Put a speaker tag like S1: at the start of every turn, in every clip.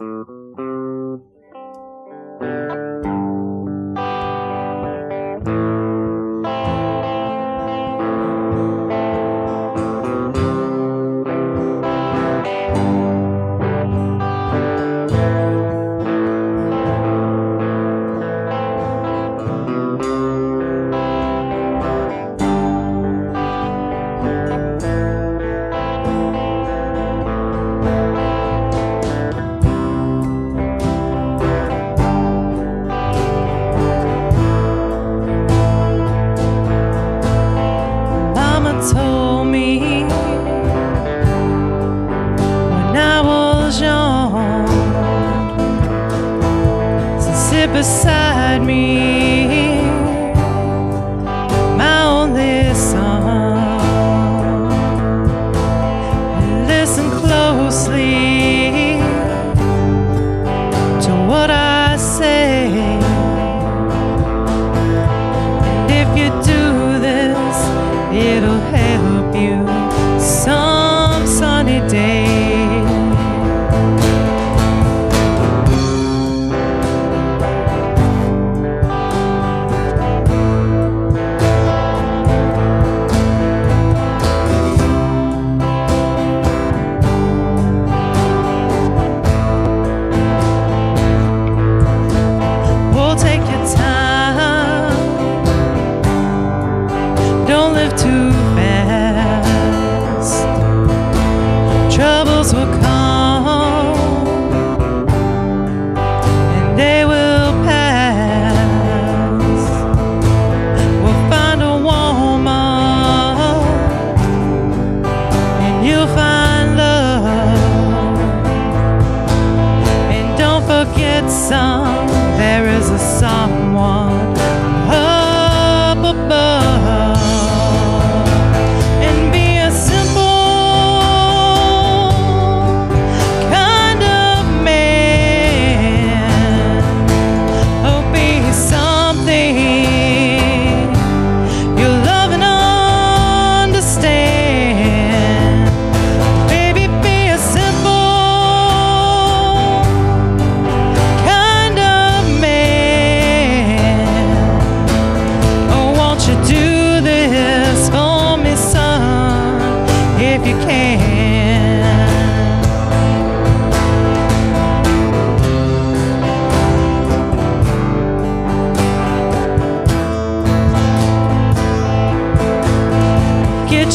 S1: Mama told me when I was young to sit beside me, my only son. Listen closely to what I say. And if you Troubles will come and they will pass. We'll find a woman and you'll find love. And don't forget, son, there is a someone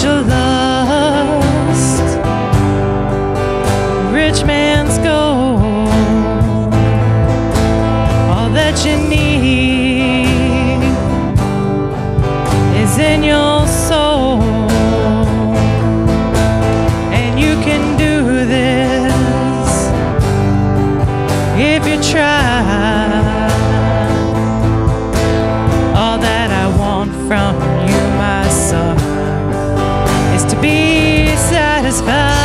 S1: Your lust, rich man's gold all that you need is in your soul. And you can do this if you try. All that I want from you, my son, is to be satisfied.